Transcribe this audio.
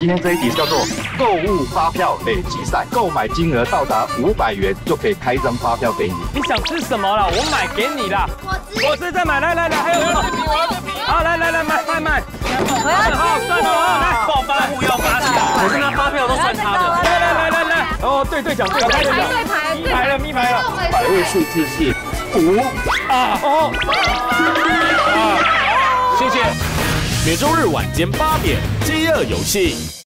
今天这一题叫做购物发票累积赛，购买金额到达五百元就可以开一张发票给你。你想吃什么了？我买给你啦。我知我是在买，来来来，还有什么？我要这瓶，好，来来来，买买买。我要好，算了，好，来，爆发户要发起来。可是那发票都算他的。来来来来来，哦，对对讲对讲对讲。排队排咪牌了，咪牌了。百位数字是五啊哦啊，谢谢。每周日晚间八点，饥饿游戏。